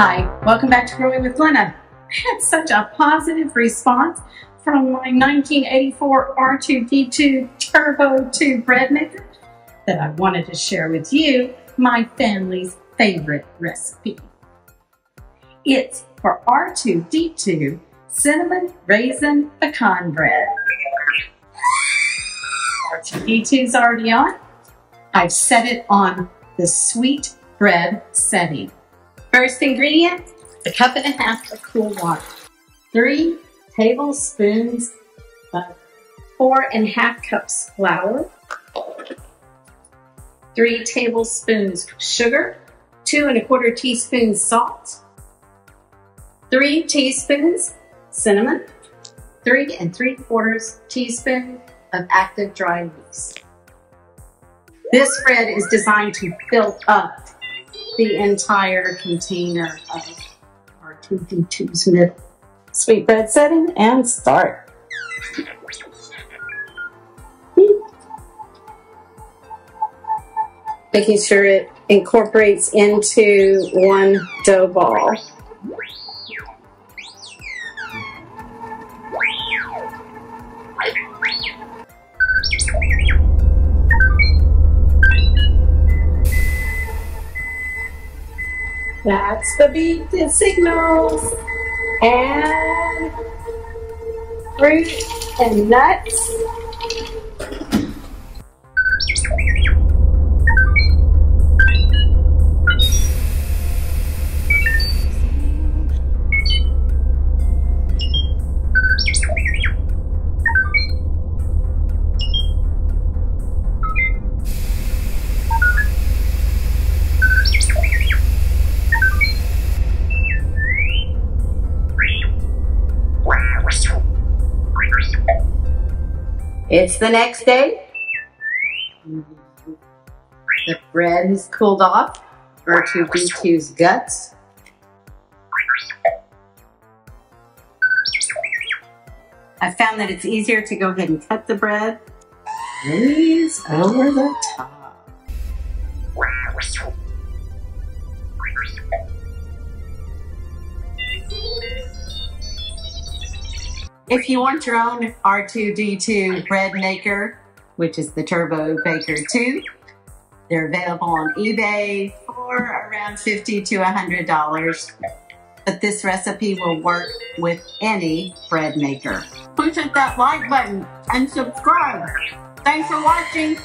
Hi, welcome back to Growing with Glenna. I had such a positive response from my 1984 R2D2 Turbo 2 bread maker that I wanted to share with you my family's favorite recipe. It's for R2D2 cinnamon raisin pecan bread. R2D2's already on. I've set it on the sweet bread setting. First ingredient, a cup and a half of cool water. Three tablespoons of four and a half cups flour. Three tablespoons sugar. Two and a quarter teaspoons salt. Three teaspoons cinnamon. Three and three quarters teaspoon of active dry yeast. This bread is designed to fill up the entire container of R2D2's middle. Sweet bread setting and start. Making sure it incorporates into one dough ball. That's the beat, signals. And fruit and nuts. It's the next day. The bread has cooled off. R2D2's guts. I found that it's easier to go ahead and cut the bread. Raise over the top. If you want your own R2D2 bread maker, which is the Turbo Baker 2, they're available on eBay for around 50 to $100. But this recipe will work with any bread maker. Please hit that like button and subscribe. Thanks for watching.